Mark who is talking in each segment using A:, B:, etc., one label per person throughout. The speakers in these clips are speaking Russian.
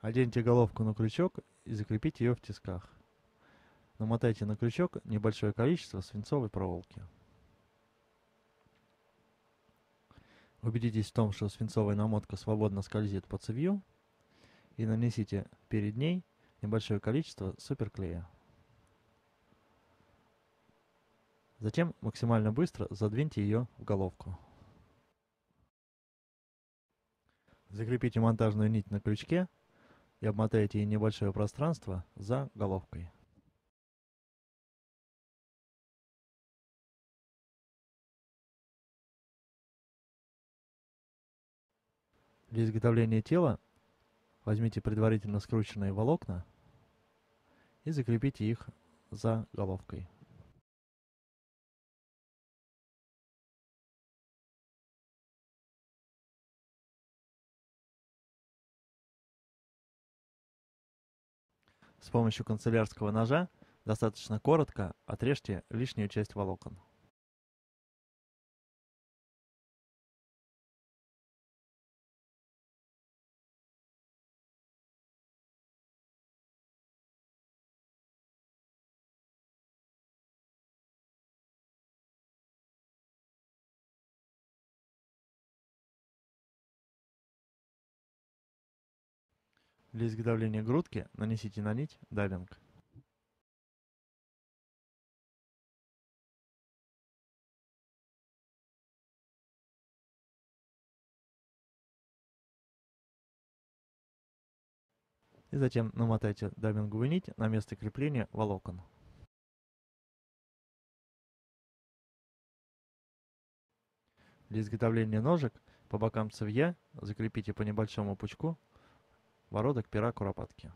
A: Оденьте головку на крючок и закрепите ее в тисках. Намотайте на крючок небольшое количество свинцовой проволоки. Убедитесь в том, что свинцовая намотка свободно скользит по цевью и нанесите перед ней небольшое количество суперклея. Затем максимально быстро задвиньте ее в головку. Закрепите монтажную нить на крючке и обмотайте небольшое пространство за головкой. Для изготовления тела возьмите предварительно скрученные волокна и закрепите их за головкой. С помощью канцелярского ножа достаточно коротко отрежьте лишнюю часть волокон. Для изготовления грудки нанесите на нить даббинг. И затем намотайте даббинговую нить на место крепления волокон. Для изготовления ножек по бокам цевья закрепите по небольшому пучку Вороток пера куропатки.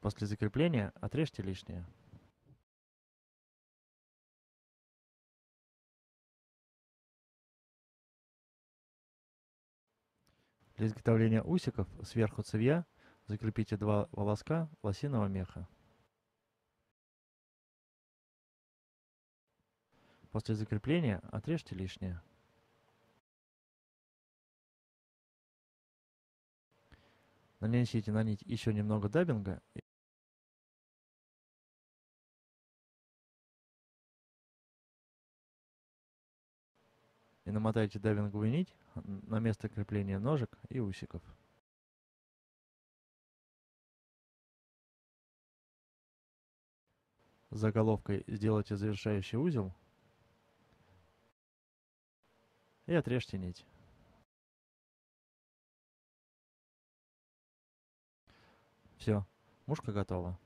A: После закрепления отрежьте лишнее. Для изготовления усиков сверху цевья закрепите два волоска лосиного меха. После закрепления отрежьте лишнее. Нанесите на нить еще немного даббинга и намотайте даббинговую нить на место крепления ножек и усиков. За головкой сделайте завершающий узел и отрежьте нить. Все, мушка готова.